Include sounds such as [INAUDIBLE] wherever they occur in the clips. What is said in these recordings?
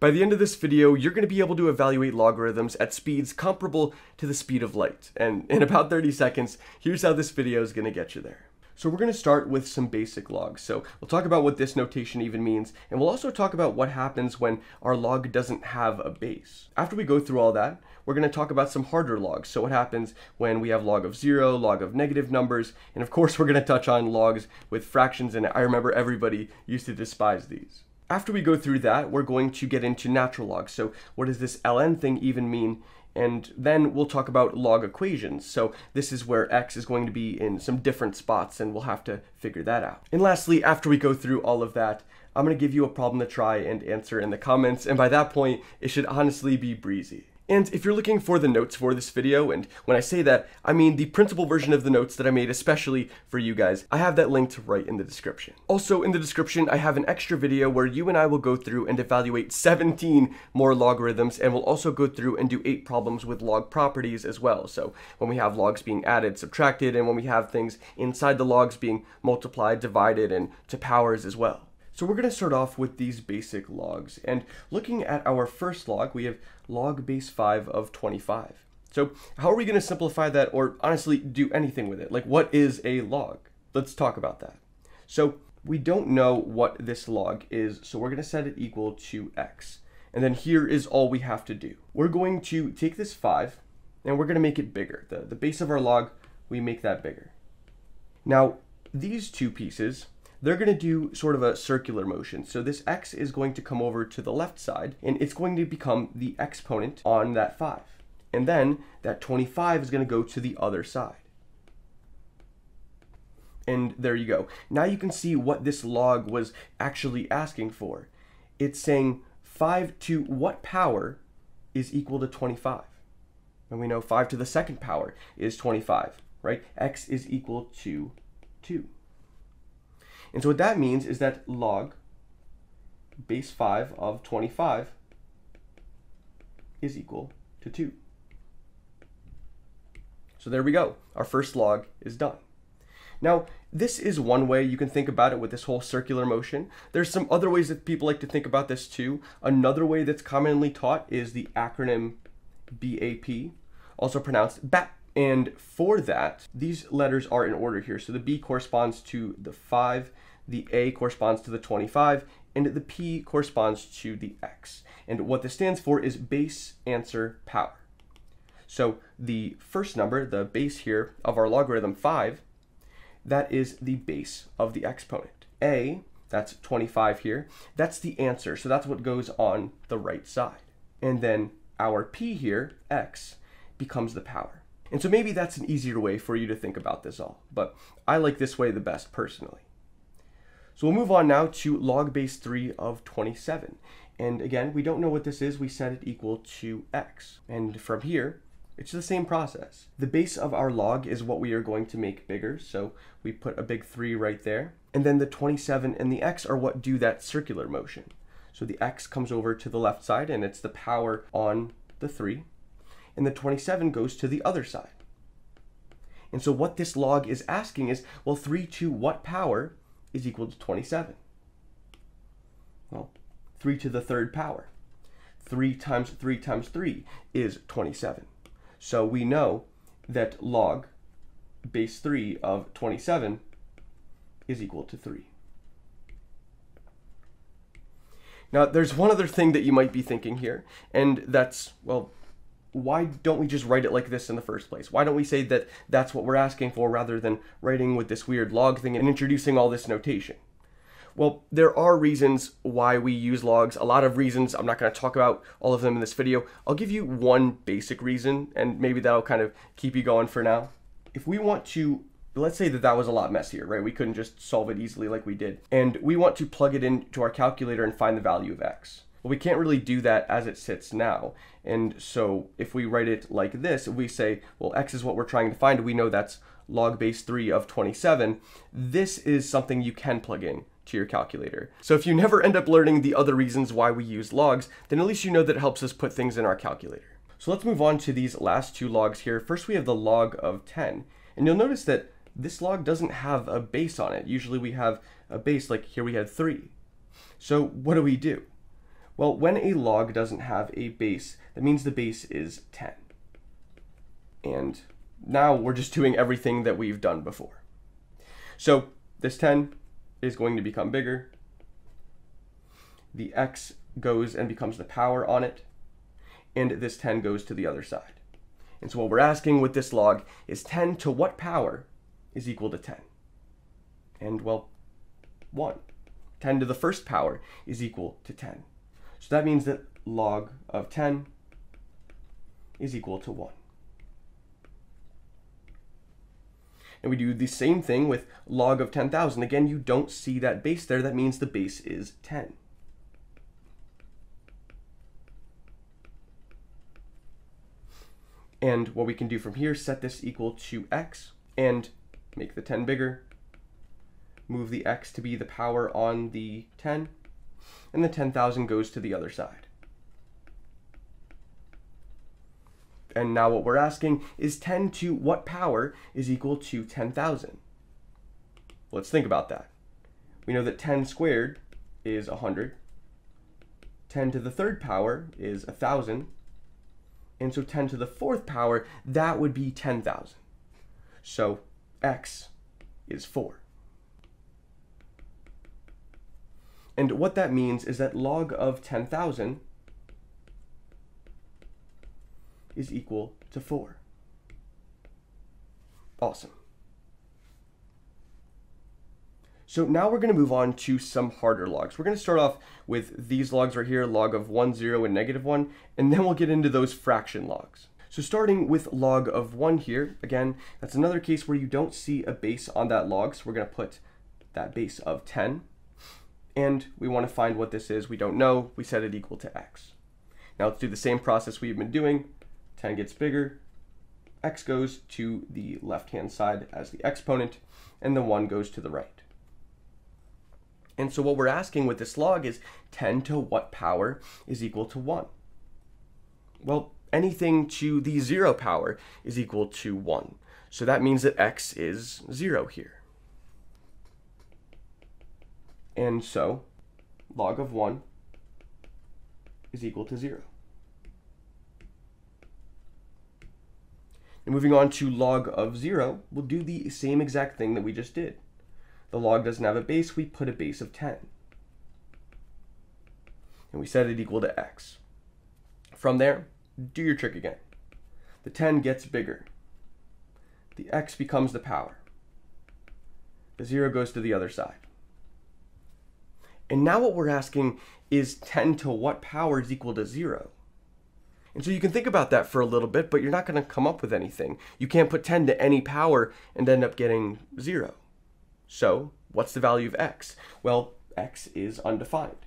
By the end of this video, you're going to be able to evaluate logarithms at speeds comparable to the speed of light. And [LAUGHS] in about 30 seconds, here's how this video is going to get you there. So we're going to start with some basic logs. So we'll talk about what this notation even means, and we'll also talk about what happens when our log doesn't have a base. After we go through all that, we're going to talk about some harder logs. So what happens when we have log of zero, log of negative numbers, and of course we're going to touch on logs with fractions and. I remember everybody used to despise these. After we go through that, we're going to get into natural logs. So what does this ln thing even mean? And then we'll talk about log equations. So this is where x is going to be in some different spots and we'll have to figure that out. And lastly, after we go through all of that, I'm going to give you a problem to try and answer in the comments. And by that point, it should honestly be breezy. And if you're looking for the notes for this video, and when I say that, I mean the printable version of the notes that I made especially for you guys, I have that linked right in the description. Also in the description, I have an extra video where you and I will go through and evaluate 17 more logarithms, and we'll also go through and do eight problems with log properties as well. So when we have logs being added, subtracted, and when we have things inside the logs being multiplied, divided, and to powers as well. So we're going to start off with these basic logs. And looking at our first log, we have log base 5 of 25. So how are we going to simplify that or honestly do anything with it? Like what is a log? Let's talk about that. So we don't know what this log is, so we're going to set it equal to x. And then here is all we have to do. We're going to take this 5 and we're going to make it bigger. The, the base of our log, we make that bigger. Now, these two pieces, they're going to do sort of a circular motion. So this x is going to come over to the left side, and it's going to become the exponent on that 5. And then that 25 is going to go to the other side. And there you go. Now you can see what this log was actually asking for. It's saying 5 to what power is equal to 25? And we know 5 to the second power is 25, right? x is equal to 2. And so what that means is that log base 5 of 25 is equal to 2. So there we go. Our first log is done. Now, this is one way you can think about it with this whole circular motion. There's some other ways that people like to think about this too. Another way that's commonly taught is the acronym BAP, also pronounced BAP. And for that, these letters are in order here. So the B corresponds to the 5, the A corresponds to the 25, and the P corresponds to the X. And what this stands for is base answer power. So the first number, the base here of our logarithm 5, that is the base of the exponent. A, that's 25 here, that's the answer. So that's what goes on the right side. And then our P here, X, becomes the power. And so maybe that's an easier way for you to think about this all, but I like this way the best personally. So we'll move on now to log base 3 of 27. And again, we don't know what this is. We set it equal to x. And from here, it's the same process. The base of our log is what we are going to make bigger. So we put a big 3 right there. And then the 27 and the x are what do that circular motion. So the x comes over to the left side and it's the power on the 3. And the 27 goes to the other side. And so what this log is asking is, well, 3 to what power is equal to 27. Well, 3 to the third power. 3 times 3 times 3 is 27. So we know that log base 3 of 27 is equal to 3. Now, there's one other thing that you might be thinking here, and that's, well, why don't we just write it like this in the first place? Why don't we say that that's what we're asking for rather than writing with this weird log thing and introducing all this notation? Well, there are reasons why we use logs, a lot of reasons. I'm not going to talk about all of them in this video. I'll give you one basic reason, and maybe that'll kind of keep you going for now. If we want to, let's say that that was a lot messier, right? We couldn't just solve it easily like we did. And we want to plug it into our calculator and find the value of x. Well, we can't really do that as it sits now. And so if we write it like this, we say, well, x is what we're trying to find. We know that's log base 3 of 27. This is something you can plug in to your calculator. So if you never end up learning the other reasons why we use logs, then at least you know that it helps us put things in our calculator. So let's move on to these last two logs here. First, we have the log of 10. And you'll notice that this log doesn't have a base on it. Usually we have a base, like here we had 3. So what do we do? Well, when a log doesn't have a base, that means the base is 10. And now we're just doing everything that we've done before. So this 10 is going to become bigger. The x goes and becomes the power on it. And this 10 goes to the other side. And so what we're asking with this log is 10 to what power is equal to 10? And well, 1. 10 to the first power is equal to 10. So that means that log of 10 is equal to 1. And we do the same thing with log of 10,000. Again, you don't see that base there. That means the base is 10. And what we can do from here, set this equal to x and make the 10 bigger. Move the x to be the power on the 10. And the 10,000 goes to the other side. And now what we're asking is 10 to what power is equal to 10,000? Let's think about that. We know that 10 squared is 100. 10 to the third power is 1,000. And so 10 to the fourth power, that would be 10,000. So x is 4. And what that means is that log of 10,000 is equal to 4. Awesome. So now we're going to move on to some harder logs. We're going to start off with these logs right here, log of 1, 0, and negative 1, and then we'll get into those fraction logs. So starting with log of 1 here, again, that's another case where you don't see a base on that log, so we're going to put that base of 10. And we want to find what this is. We don't know. We set it equal to x. Now let's do the same process we've been doing. 10 gets bigger, x goes to the left-hand side as the exponent, and the 1 goes to the right. And so what we're asking with this log is 10 to what power is equal to 1? Well, anything to the 0 power is equal to 1. So that means that x is 0 here. And so log of 1 is equal to 0. And moving on to log of 0, we'll do the same exact thing that we just did. The log doesn't have a base, we put a base of 10. And we set it equal to x. From there, do your trick again. The 10 gets bigger. The x becomes the power. The 0 goes to the other side. And now what we're asking is 10 to what power is equal to 0? And so you can think about that for a little bit, but you're not going to come up with anything. You can't put 10 to any power and end up getting 0. So what's the value of x? Well, x is undefined.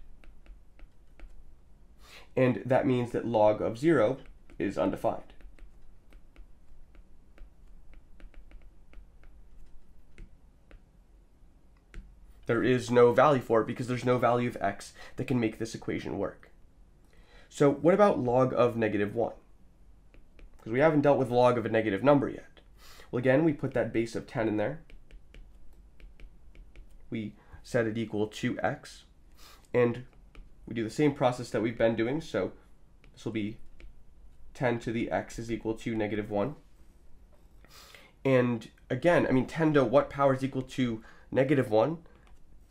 And that means that log of 0 is undefined. There is no value for it because there's no value of x that can make this equation work. So what about log of negative 1? Because we haven't dealt with log of a negative number yet. Well, again, we put that base of 10 in there. We set it equal to x. And we do the same process that we've been doing. So this will be 10 to the x is equal to negative 1. And again, I mean, 10 to what power is equal to negative 1?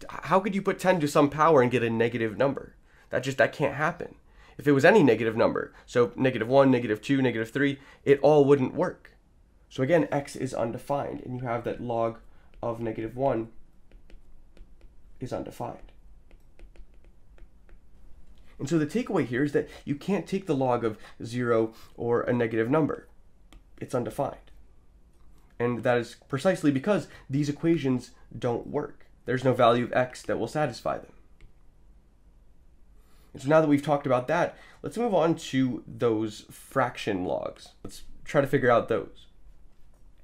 How could you put 10 to some power and get a negative number? That just, that can't happen. If it was any negative number, so negative 1, negative 2, negative 3, it all wouldn't work. So again, x is undefined, and you have that log of negative 1 is undefined. And so the takeaway here is that you can't take the log of 0 or a negative number. It's undefined. And that is precisely because these equations don't work. There's no value of x that will satisfy them. And so now that we've talked about that, let's move on to those fraction logs. Let's try to figure out those.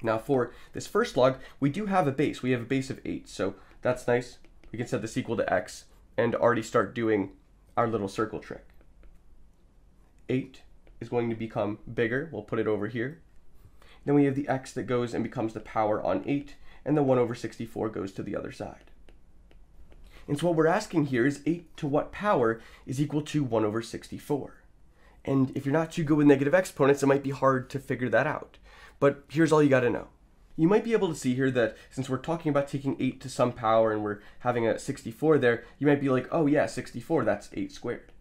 Now for this first log, we do have a base. We have a base of 8, so that's nice. We can set this equal to x and already start doing our little circle trick. 8 is going to become bigger. We'll put it over here. Then we have the x that goes and becomes the power on 8, and the 1 over 64 goes to the other side. And so what we're asking here is 8 to what power is equal to 1 over 64. And if you're not too good with negative exponents, it might be hard to figure that out. But here's all you got to know. You might be able to see here that since we're talking about taking 8 to some power and we're having a 64 there, you might be like, oh yeah, 64, that's 8 squared.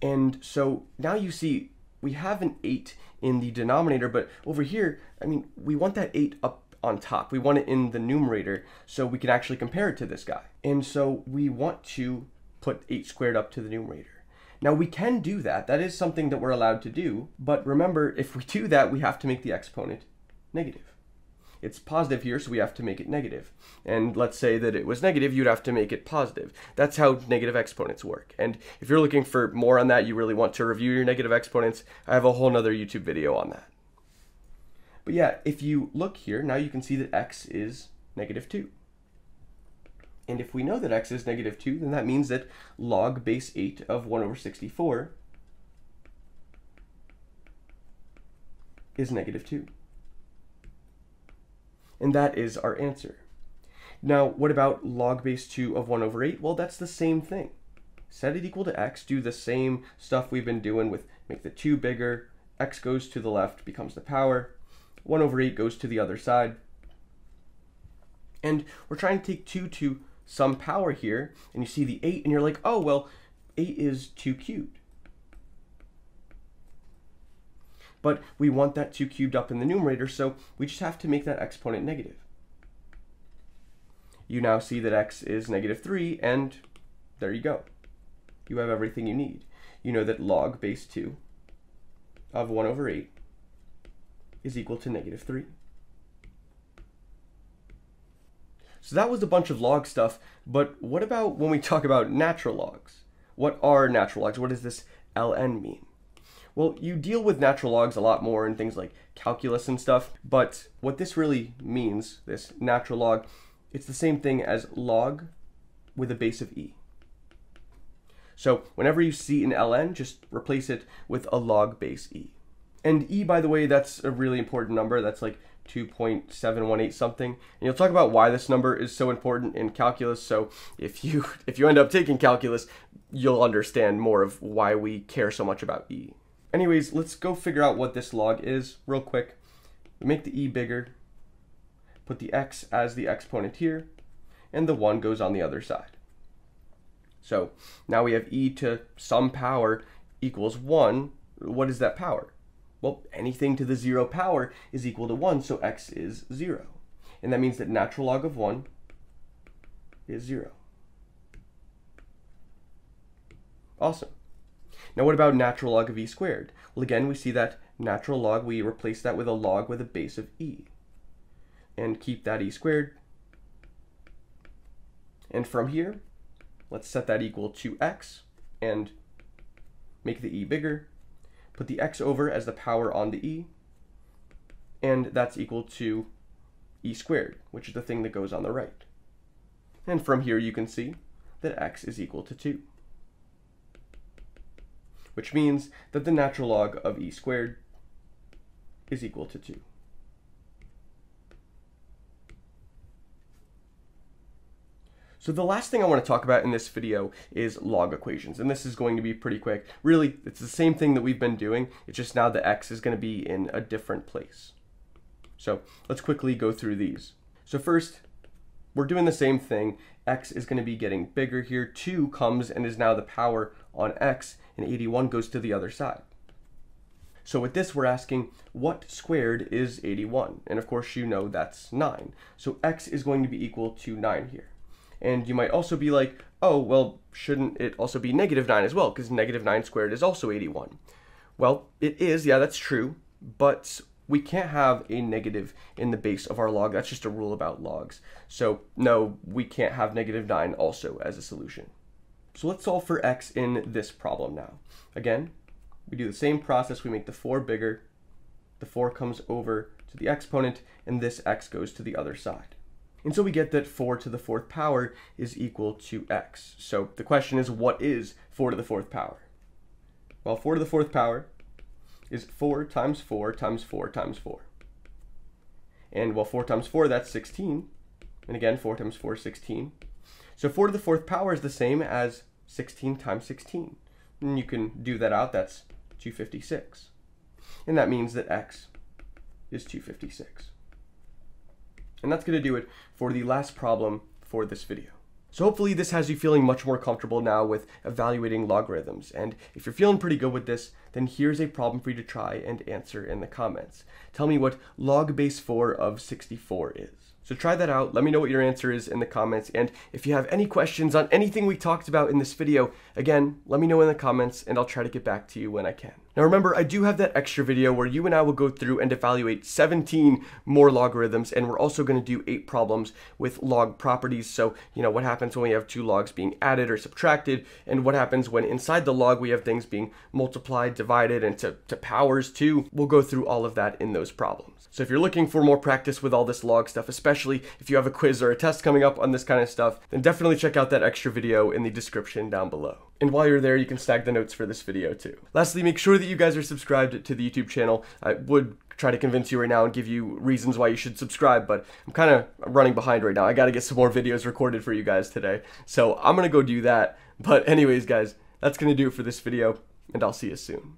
And so now you see we have an 8 in the denominator, but over here, I mean, we want that 8 up on top. We want it in the numerator so we can actually compare it to this guy. And so we want to put 8 squared up to the numerator. Now we can do that. That is something that we're allowed to do. But remember, if we do that, we have to make the exponent negative. It's positive here, so we have to make it negative. And let's say that it was negative, you'd have to make it positive. That's how negative exponents work. And if you're looking for more on that, you really want to review your negative exponents, I have a whole nother YouTube video on that. But yeah, if you look here, now you can see that x is negative 2. And if we know that x is negative 2, then that means that log base 8 of 1 over 64 is negative 2. And that is our answer. Now, what about log base 2 of 1 over 8? Well, that's the same thing. Set it equal to x, do the same stuff we've been doing with make the 2 bigger, x goes to the left, becomes the power, 1 over 8 goes to the other side. And we're trying to take 2 to some power here, and you see the 8, and you're like, oh, well, 8 is 2 cubed. But we want that 2 cubed up in the numerator, so we just have to make that exponent negative. You now see that x is negative 3, and there you go. You have everything you need. You know that log base 2 of 1 over 8 is equal to negative 3. So that was a bunch of log stuff, but what about when we talk about natural logs? What are natural logs? What does this ln mean? Well, you deal with natural logs a lot more in things like calculus and stuff, but what this really means, this natural log, it's the same thing as log with a base of e. So whenever you see an ln, just replace it with a log base e. And E, by the way, that's a really important number. That's like 2.718 something. And you'll talk about why this number is so important in calculus. So if you [LAUGHS] if you end up taking calculus, you'll understand more of why we care so much about E. Anyways, let's go figure out what this log is real quick. Make the E bigger, put the X as the exponent here, and the 1 goes on the other side. So now we have E to some power equals 1. What is that power? Well, anything to the zero power is equal to 1, so x is 0. And that means that natural log of 1 is 0. Awesome. Now what about natural log of e squared? Well, again, we see that natural log, we replace that with a log with a base of e. And keep that e squared. And from here, let's set that equal to x and make the e bigger put the x over as the power on the e, and that's equal to e squared, which is the thing that goes on the right. And from here you can see that x is equal to 2, which means that the natural log of e squared is equal to 2. So the last thing I want to talk about in this video is log equations, and this is going to be pretty quick. Really, it's the same thing that we've been doing, it's just now the x is going to be in a different place. So let's quickly go through these. So first, we're doing the same thing. x is going to be getting bigger here. 2 comes and is now the power on x, and 81 goes to the other side. So with this, we're asking what squared is 81? And of course, you know that's 9. So x is going to be equal to 9 here. And you might also be like, oh, well, shouldn't it also be negative 9 as well? Because negative 9 squared is also 81. Well, it is, yeah, that's true. But we can't have a negative in the base of our log. That's just a rule about logs. So no, we can't have negative 9 also as a solution. So let's solve for x in this problem now. Again, we do the same process. We make the 4 bigger. The 4 comes over to the exponent, and this x goes to the other side. And so we get that 4 to the fourth power is equal to x. So the question is, what is 4 to the fourth power? Well, 4 to the fourth power is 4 times 4 times 4 times 4. And well, 4 times 4, that's 16. And again, 4 times 4 is 16. So 4 to the fourth power is the same as 16 times 16. And you can do that out, that's 256. And that means that x is 256. And that's going to do it for the last problem for this video. So hopefully this has you feeling much more comfortable now with evaluating logarithms. And if you're feeling pretty good with this, then here's a problem for you to try and answer in the comments. Tell me what log base 4 of 64 is. So try that out. Let me know what your answer is in the comments. And if you have any questions on anything we talked about in this video, again, let me know in the comments and I'll try to get back to you when I can. Now remember, I do have that extra video where you and I will go through and evaluate 17 more logarithms, and we're also going to do eight problems with log properties. So, you know, what happens when we have two logs being added or subtracted, and what happens when inside the log we have things being multiplied, divided, and to, to powers too. We'll go through all of that in those problems. So if you're looking for more practice with all this log stuff, especially if you have a quiz or a test coming up on this kind of stuff, then definitely check out that extra video in the description down below. And while you're there, you can snag the notes for this video too. Lastly, make sure that you guys are subscribed to the YouTube channel. I would try to convince you right now and give you reasons why you should subscribe, but I'm kind of running behind right now. I got to get some more videos recorded for you guys today. So I'm to go do that. But anyways, guys, that's to do it for this video, and I'll see you soon.